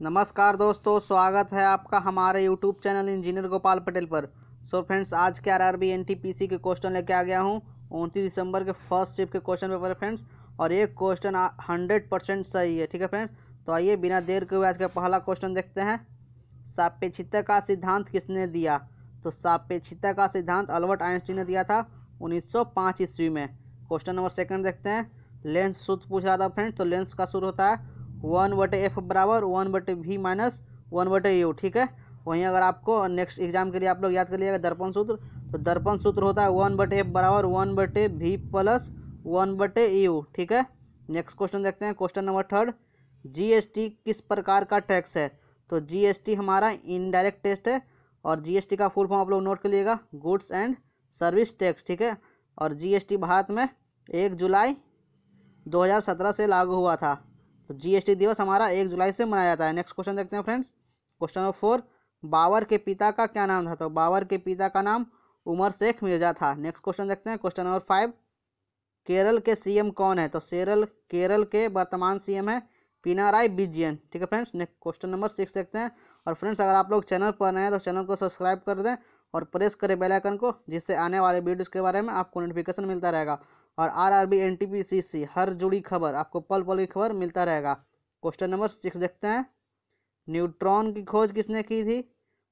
नमस्कार दोस्तों, स्वागत है आपका हमारे YouTube channel engineer Gopal Patel पर। सो so फ्रेंड्स आज के R R B N T P C के क्वेश्चन लेके आ गया हूँ। उनतीस दिसंबर के फ़र्स्ट शिफ्ट के क्वेश्चन पेपर है फ्रेंड्स और एक क्वेश्चन हंड्रेड परसेंट सही है, ठीक है फ्रेंड्स तो आइए बिना देर के हुए आज का पहला क्वेश्चन देखते हैं। सापेक्षिता का सिद्धांत किसने दिया? तो सापेक्षिता का सिद्धांत अल्बर्ट आइंस्टीन ने दिया था उन्नीस सौ पाँच ईस्वी में। क्वेश्चन नंबर सेकंड देखते हैं। लेंस सूत्र पूछ रहा था फ्रेंड्स तो लेंस का सूत्र होता है वन बटे एफ़ बराबर वन बटे वी माइनस वन बटे यू, ठीक है? वहीं अगर आपको नेक्स्ट एग्ज़ाम के लिए आप लोग याद कर लिएगा दर्पण सूत्र तो दर्पण सूत्र होता है वन बटे एफ़ बराबर वन बटे वी प्लस वन बटे यू, ठीक है? नेक्स्ट क्वेश्चन देखते हैं, क्वेश्चन नंबर थर्ड। जीएसटी किस प्रकार का टैक्स है? तो जीएसटी हमारा इनडायरेक्ट टैक्स है, और जीएसटी का फुल फॉर्म आप लोग नोट कर लिएगा गुड्स एंड सर्विस टैक्स ठीक है? और जीएसटी भारत में एक जुलाई 2017 से लागू हुआ था। तो जीएसटी दिवस हमारा एक जुलाई से मनाया जाता है। नेक्स्ट क्वेश्चन देखते हैं friends question number four Babur के पिता का क्या नाम था? तो बाबर के पिता का नाम उमर शेख मिर्ज़ा था। नेक्स्ट क्वेश्चन देखते हैं। क्वेश्चन नंबर फाइव केरल के सीएम कौन है? तो सेरल केरल के वर्तमान सीएम है पिनाराई विजयन। ठीक है friends next question number six देखते हैं। और फ्रेंड्स अगर आप लोग चैनल पर नए हैं तो चैनल को सब्सक्राइब कर दें। और प्रेस करें बेल आइकन को, जिससे आने वाले वीडियोस के बारे में आपको नोटिफिकेशन मिलता रहेगा। और R R B N T P C C हर जुड़ी खबर, आपको पल पल की खबर मिलता रहेगा। क्वेश्चन नंबर सिक्स देखते हैं। न्यूट्रॉन की खोज किसने की थी?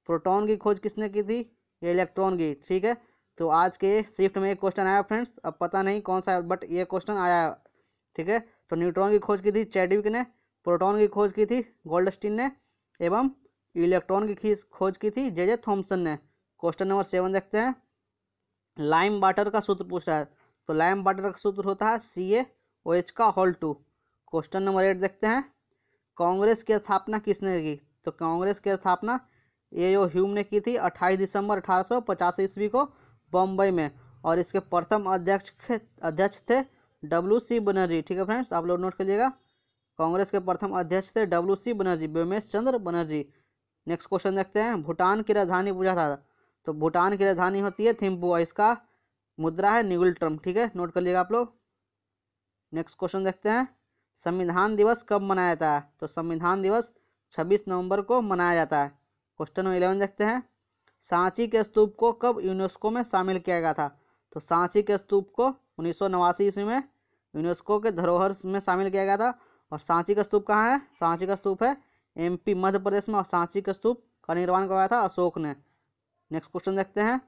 प्रोटॉन की खोज किसने की थी? या इलेक्ट्रॉन की, ठीक है? तो आज के शिफ्ट में एक क्वेश्चन आया फ्रेंड्स अब पता नहीं कौन सा बट ये क्वेश्चन आया ठीक है? तो न्यूट्रॉन की खोज की थी चैडविक ने प्रोटॉन की खोज की थी गोल्डस्टीन ने, एवं इलेक्ट्रॉन की खोज की थी जे जे थॉम्सन ने। क्वेश्चन नंबर सेवन देखते हैं। लाइम वाटर का सूत्र पूछ रहा है। तो लाइम वाटर का सूत्र होता है सी ए ओ एच का whole two question number eight देखते हैं। कांग्रेस की स्थापना किसने की? तो कांग्रेस की स्थापना ए ओ ह्यूम ने की थी 28 दिसंबर अठारह सौ पचास ईस्वी को बम्बई में। और इसके प्रथम अध्यक्ष अध्यक्ष थे डब्ल्यू सी बनर्जी। ठीक है फ्रेंड्स, आप लोग नोट करिएगा। कांग्रेस के प्रथम अध्यक्ष थे W C Banerjee Vyomesh Chandra Banerjee. Next question देखते हैं। भूटान की राजधानी पूछा था। तो भूटान की राजधानी होती है थिम्पू, और इसका मुद्रा है निगुल ट्रम ठीक है? नोट कर लीजिएगा आप लोग। नेक्स्ट क्वेश्चन देखते हैं। संविधान दिवस कब मनाया जाता है? तो संविधान दिवस 26 नवंबर को मनाया जाता है। क्वेश्चन नंबर इलेवन देखते हैं। सांची के स्तूप को कब यूनेस्को में शामिल किया गया था? तो सांची के स्तूप को उन्नीस ईस्वी में यूनेस्को के धरोहर में शामिल किया गया था। और सांची का स्तूप कहाँ है? सांची का स्तूप है एमपी मध्य प्रदेश में, और सांची का स्तूप का निर्माण करवाया था? अशोक ने। नेक्स्ट क्वेश्चन देखते हैं।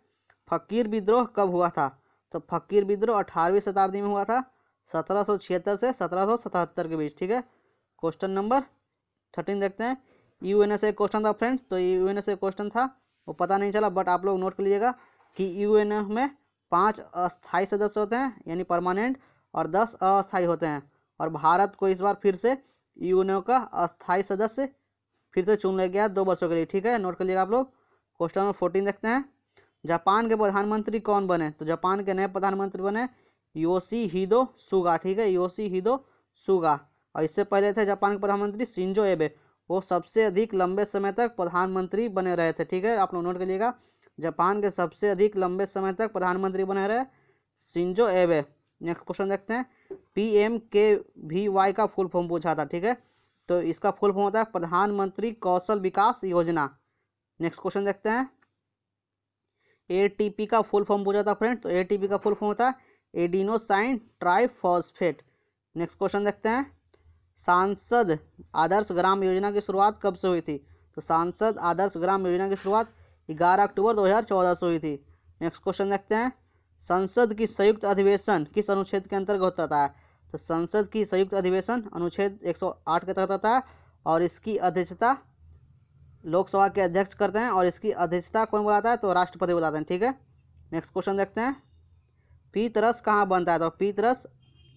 फकीर विद्रोह कब हुआ था? तो फकीर विद्रोह अठारहवीं शताब्दी में हुआ था, सत्रह सौ छिहत्तर से सत्रह सौ सतहत्तर के बीच, ठीक है? क्वेश्चन नंबर थर्टीन देखते हैं। U N S A question था फ्रेंड्स तो U N S A question था, वो पता नहीं चला, बट आप लोग नोट कर लीजिएगा कि यू एन में पाँच अस्थाई सदस्य होते हैं, यानी परमानेंट, और दस अस्थाई होते हैं। और भारत को इस बार फिर से यू का अस्थाई सदस्य फिर से चुन लिया गया दो वर्षों के लिए, ठीक है? नोट कर लीजिएगा आप लोग। क्वेश्चन नंबर फोर्टीन देखते हैं। जापान के प्रधानमंत्री कौन बने? तो जापान के नए प्रधानमंत्री बने योशी हिदो सुगा, ठीक है? Yoshihide Suga. और इससे पहले थे जापान के प्रधानमंत्री सिंजो एबे। वो सबसे अधिक लंबे समय तक प्रधानमंत्री बने रहे थे, ठीक है? आप लोग नोट करिएगा। जापान के सबसे अधिक लंबे समय तक प्रधानमंत्री बने रहे सिंजो एबे। नेक्स्ट क्वेश्चन देखते हैं। P M K V Y का फुल फॉर्म पूछा था, ठीक है? तो इसका फुल फॉर्म होता है प्रधानमंत्री कौशल विकास योजना। नेक्स्ट क्वेश्चन देखते हैं। ए का फुल फॉर्म पूछा था फ्रेंड तो एटीपी का फुल फॉर्म होता है एडिनोसाइन ट्राइफॉस्फेट। नेक्स्ट क्वेश्चन देखते हैं। सांसद आदर्श ग्राम योजना की शुरुआत कब से हुई थी? तो सांसद आदर्श ग्राम योजना की शुरुआत 11 अक्टूबर 2014 से हुई थी। नेक्स्ट क्वेश्चन देखते हैं। संसद की संयुक्त अधिवेशन किस अनुच्छेद के अंतर्गत होता है तो संसद की संयुक्त अधिवेशन अनुच्छेद 108 के तहत होता है और इसकी अध्यक्षता लोकसभा के अध्यक्ष करते हैं और इसकी अध्यक्षता कौन बुलाता है? तो राष्ट्रपति बुलाते हैं, ठीक है? नेक्स्ट क्वेश्चन देखते हैं। पीत रस कहाँ बनता है? तो पीत रस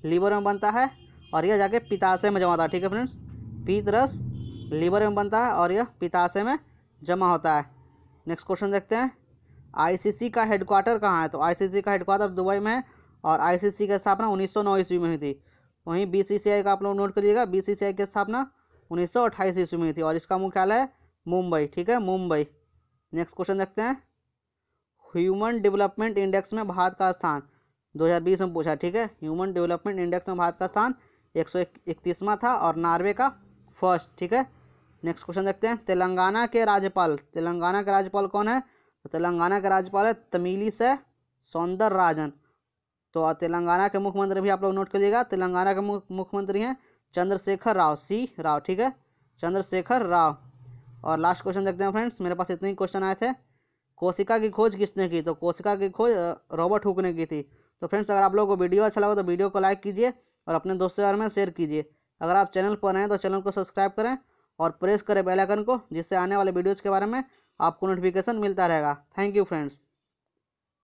लीवर में बनता है और यह जाके पिताशय में जमा होता है, ठीक है फ्रेंड्स? पीत रस लीवर में बनता है और यह पिताशय में जमा होता है। नेक्स्ट क्वेश्चन देखते हैं। आईसीसी का हेडक्वार्टर कहाँ है? तो आईसीसी का हेडक्वार्टर दुबई में है और आईसीसी की स्थापना उन्नीस सौ नौ ईस्वी में हुई थी। वहीं बीसीसीआई का आप लोग नोट करिएगा। बीसीसीआई की स्थापना उन्नीस सौ अट्ठाईस ईस्वी में हुई थी और इसका मुख्यालय है मुंबई, ठीक है? मुंबई। नेक्स्ट क्वेश्चन देखते हैं। ह्यूमन डेवलपमेंट इंडेक्स में भारत का स्थान। 2020 में पूछा, ठीक है? ह्यूमन डेवलपमेंट इंडेक्स में भारत का स्थान एक सौ इकतीसवां था और नॉर्वे का फ़र्स्ट ठीक है? नेक्स्ट क्वेश्चन देखते हैं। तेलंगाना के राज्यपाल। तेलंगाना के राज्यपाल कौन है? तो तेलंगाना के राज्यपाल है तमिली से सौंदर राजन तो तेलंगाना के मुख्यमंत्री भी आप लोग नोट करिएगा। तेलंगाना के मुख्यमंत्री हैं चंद्रशेखर राव। सी राव, ठीक है? चंद्रशेखर राव। और लास्ट क्वेश्चन देखते हैं फ्रेंड्स मेरे पास इतने ही क्वेश्चन आए थे। कोशिका की खोज किसने की? तो कोशिका की खोज रॉबर्ट हुक ने की थी। तो फ्रेंड्स अगर आप लोगों को वीडियो अच्छा लगा तो वीडियो को लाइक कीजिए और अपने दोस्तों यार में शेयर कीजिए। अगर आप चैनल पर हैं तो चैनल को सब्सक्राइब करें और प्रेस करें बेल आइकन को, जिससे आने वाले वीडियोज़ के बारे में आपको नोटिफिकेशन मिलता रहेगा। Thank you friends